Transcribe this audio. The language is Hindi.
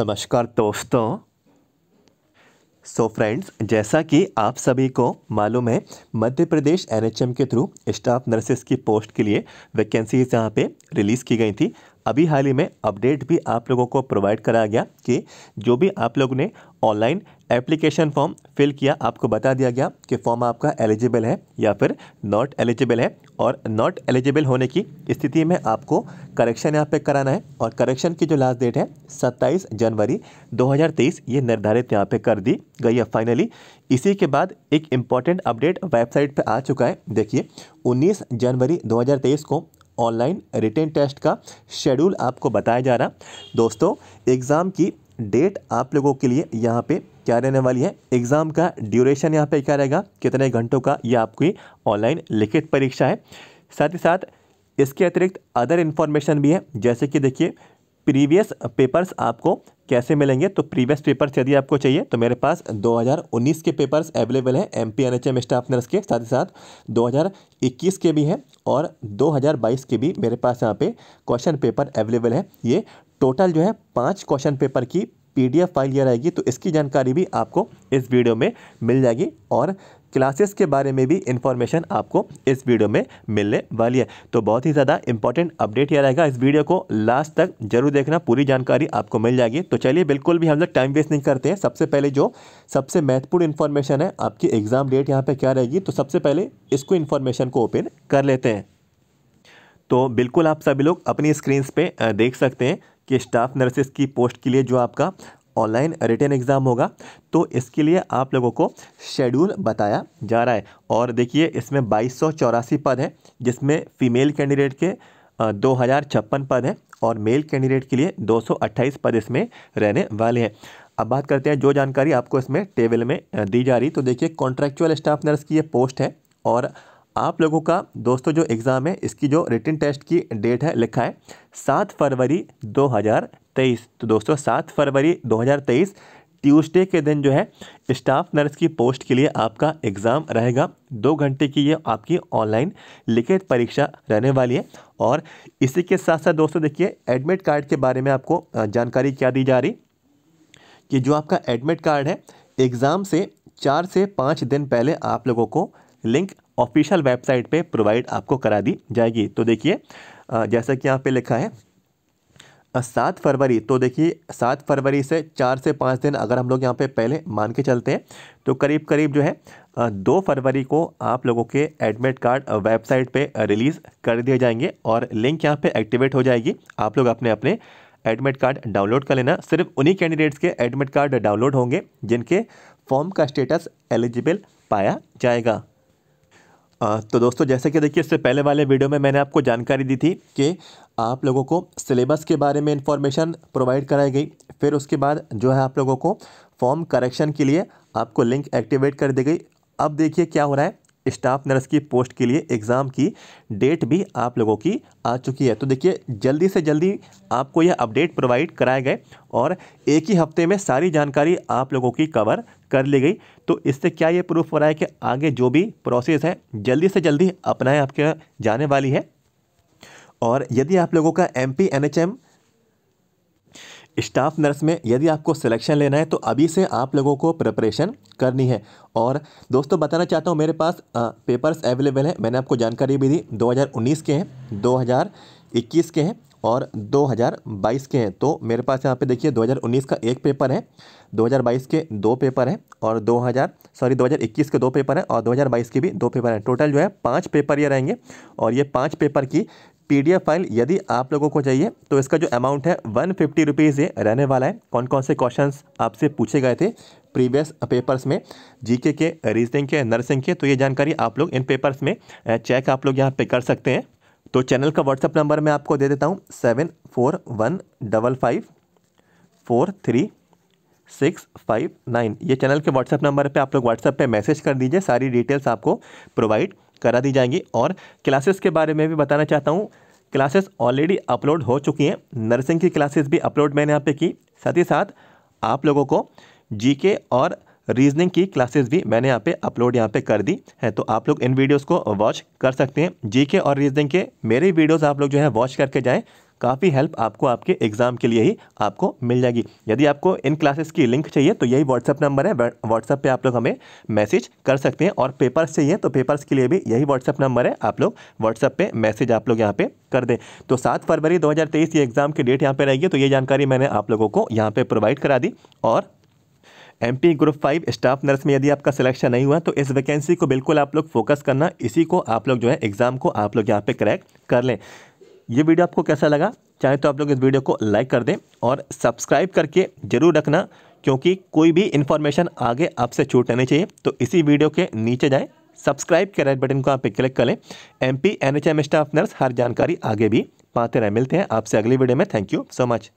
नमस्कार दोस्तों। सो so फ्रेंड्स जैसा कि आप सभी को मालूम है, मध्य प्रदेश एनएचएम के थ्रू स्टाफ नर्सेस की पोस्ट के लिए वैकेंसीज यहाँ पे रिलीज़ की गई थी। अभी हाल ही में अपडेट भी आप लोगों को प्रोवाइड कराया गया कि जो भी आप लोगों ने ऑनलाइन एप्लीकेशन फॉर्म फिल किया, आपको बता दिया गया कि फॉर्म आपका एलिजिबल है या फिर नॉट एलिजिबल है और नॉट एलिजिबल होने की स्थिति में आपको करेक्शन यहाँ पे कराना है और करेक्शन की जो लास्ट डेट है 27 जनवरी 2023 ये निर्धारित यहाँ पे कर दी गई है फाइनली। इसी के बाद एक इंपॉर्टेंट अपडेट वेबसाइट पे आ चुका है। देखिए 19 जनवरी 2023 को ऑनलाइन रिटर्न टेस्ट का शेड्यूल आपको बताया जा रहा। दोस्तों, एग्ज़ाम की डेट आप लोगों के लिए यहाँ पे क्या रहने वाली है? एग्ज़ाम का ड्यूरेशन यहाँ पे क्या रहेगा? कितने घंटों का ये आपकी ऑनलाइन लिखित परीक्षा है। साथ ही साथ इसके अतिरिक्त अदर इन्फॉर्मेशन भी है। जैसे कि देखिए प्रीवियस पेपर्स आपको कैसे मिलेंगे? तो प्रीवियस पेपर्स यदि आपको चाहिए तो मेरे पास 2019 के पेपर्स अवेलेबल हैं M P N H M staff nurse के, साथ ही साथ 2021 के भी हैं और 2022 के भी मेरे पास यहाँ पे क्वेश्चन पेपर अवेलेबल है। ये टोटल जो है पाँच क्वेश्चन पेपर की पीडीएफ फ़ाइल यह रहेगी तो इसकी जानकारी भी आपको इस वीडियो में मिल जाएगी और क्लासेस के बारे में भी इंफॉर्मेशन आपको इस वीडियो में मिलने वाली है। तो बहुत ही ज़्यादा इंपॉर्टेंट अपडेट यह रहेगा। इस वीडियो को लास्ट तक ज़रूर देखना। पूरी जानकारी आपको मिल जाएगी। तो चलिए बिल्कुल भी हम लोग टाइम वेस्ट नहीं करते हैं। सबसे पहले जो सबसे महत्वपूर्ण इन्फॉर्मेशन है, आपकी एग्ज़ाम डेट यहाँ पर क्या रहेगी? तो सबसे पहले इसको इन्फॉर्मेशन को ओपन कर लेते हैं। तो बिल्कुल आप सभी लोग अपनी स्क्रीन पे देख सकते हैं कि स्टाफ नर्सेस की पोस्ट के लिए जो आपका ऑनलाइन रिटर्न एग्ज़ाम होगा तो इसके लिए आप लोगों को शेड्यूल बताया जा रहा है। और देखिए, इसमें बाईस पद हैं, जिसमें फ़ीमेल कैंडिडेट के दो हज़ार छप्पन पद हैं और मेल कैंडिडेट के लिए 228 पद इसमें रहने वाले हैं। अब बात करते हैं जो जानकारी आपको इसमें टेबल में दी जा रही। तो देखिए कॉन्ट्रेक्चुअल स्टाफ नर्स की ये पोस्ट है और आप लोगों का, दोस्तों, जो एग्ज़ाम है, इसकी जो रिटर्न टेस्ट की डेट है, लिखा है सात फरवरी 2023 तो दोस्तों, सात फरवरी 2023 ट्यूसडे के दिन जो है, स्टाफ नर्स की पोस्ट के लिए आपका एग्ज़ाम रहेगा। दो घंटे की ये आपकी ऑनलाइन लिखित परीक्षा रहने वाली है। और इसी के साथ साथ दोस्तों, देखिए, एडमिट कार्ड के बारे में आपको जानकारी क्या दी जा रही? कि जो आपका एडमिट कार्ड है, एग्ज़ाम से चार से पाँच दिन पहले आप लोगों को लिंक ऑफिशियल वेबसाइट पे प्रोवाइड आपको करा दी जाएगी। तो देखिए जैसा कि यहाँ पे लिखा है सात फरवरी तो देखिए, सात फरवरी से चार से पाँच दिन अगर हम लोग यहाँ पे पहले मान के चलते हैं तो करीब करीब जो है दो फरवरी को आप लोगों के एडमिट कार्ड वेबसाइट पे रिलीज़ कर दिए जाएँगे और लिंक यहाँ पे एक्टिवेट हो जाएगी। आप लोग अपने अपने एडमिट कार्ड डाउनलोड कर लेना। सिर्फ़ उन्हीं कैंडिडेट्स के एडमिट कार्ड डाउनलोड होंगे जिनके फॉर्म का स्टेटस एलिजिबल पाया जाएगा। तो दोस्तों, जैसे कि देखिए इससे पहले वाले वीडियो में मैंने आपको जानकारी दी थी कि आप लोगों को सिलेबस के बारे में इंफॉर्मेशन प्रोवाइड कराई गई। फिर उसके बाद जो है आप लोगों को फॉर्म करेक्शन के लिए आपको लिंक एक्टिवेट कर दी गई। अब देखिए क्या हो रहा है। स्टाफ नर्स की पोस्ट के लिए एग्ज़ाम की डेट भी आप लोगों की आ चुकी है। तो देखिए, जल्दी से जल्दी आपको यह अपडेट प्रोवाइड कराए गए और एक ही हफ़्ते में सारी जानकारी आप लोगों की कवर कर ली गई। तो इससे क्या ये प्रूफ हो रहा है कि आगे जो भी प्रोसेस है, जल्दी से जल्दी अपनाए, आपके जाने वाली है। और यदि आप लोगों का M P, N H M staff nurse में यदि आपको सिलेक्शन लेना है तो अभी से आप लोगों को प्रिपरेशन करनी है। और दोस्तों बताना चाहता हूँ मेरे पास आ, पेपर्स अवेलेबल हैं। मैंने आपको जानकारी भी दी 2019 के हैं 2021 के हैं और 2022 के हैं। तो मेरे पास यहाँ पे देखिए 2019 का एक पेपर है 2022 के दो पेपर हैं और 2000 सॉरी 2021 के दो पेपर हैं और 2022 के भी दो पेपर हैं। टोटल जो है पाँच पेपर ये रहेंगे और ये पाँच पेपर की पीडीएफ फ़ाइल यदि आप लोगों को चाहिए तो इसका जो अमाउंट है वन फिफ्टी रुपीज़ ये रहने वाला है। कौन कौन से क्वेश्चंस आपसे पूछे गए थे प्रीवियस पेपर्स में? जीके के रीजनिंग के नर्सिंग के तो ये जानकारी आप लोग इन पेपर्स में चेक आप लोग यहाँ पे कर सकते हैं। तो चैनल का व्हाट्सअप नंबर मैं आपको दे देता हूँ seven four one double five four three six five nine ये चैनल के व्हाट्सअप नंबर पे आप लोग व्हाट्सअप पे मैसेज कर दीजिए, सारी डिटेल्स आपको प्रोवाइड करा दी जाएँगी। और क्लासेस के बारे में भी बताना चाहता हूँ। क्लासेस ऑलरेडी अपलोड हो चुकी हैं। नर्सिंग की क्लासेस भी अपलोड मैंने यहाँ पे की। साथ ही साथ आप लोगों को जीके और रीजनिंग की क्लासेस भी मैंने यहाँ पे अपलोड यहाँ पे कर दी है। तो आप लोग इन वीडियोस को वॉच कर सकते हैं। जीके और रीजनिंग के मेरे वीडियोस आप लोग जो है वॉच करके जाएँ। काफ़ी हेल्प आपको आपके एग्ज़ाम के लिए ही आपको मिल जाएगी। यदि आपको इन क्लासेस की लिंक चाहिए तो यही व्हाट्सअप नंबर है। व्हाट्सअप पे आप लोग हमें मैसेज कर सकते हैं और पेपर्स चाहिए तो पेपर्स के लिए भी यही व्हाट्सअप नंबर है। आप लोग व्हाट्सअप पे मैसेज आप लोग यहाँ पे कर दें। तो सात फरवरी दो हज़ार तेईस, ये एग्ज़ाम की डेट यहाँ पे रहेगी तो ये जानकारी मैंने आप लोगों को यहाँ पे प्रोवाइड करा दी। और M P group five staff nurse में यदि आपका सिलेक्शन नहीं हुआ तो इस वैकेंसी को बिल्कुल आप लोग फोकस करना। इसी को आप लोग जो है एग्ज़ाम को आप लोग यहाँ पे क्रैक कर लें। ये वीडियो आपको कैसा लगा? चाहे तो आप लोग इस वीडियो को लाइक कर दें और सब्सक्राइब करके ज़रूर रखना, क्योंकि कोई भी इन्फॉर्मेशन आगे आपसे छूट नहीं चाहिए। तो इसी वीडियो के नीचे जाएँ सब्सक्राइब के रेड बटन को आप क्लिक करें M P N H M staff nurse हर जानकारी आगे भी पाते रहे। मिलते हैं आपसे अगली वीडियो में। Thank you so much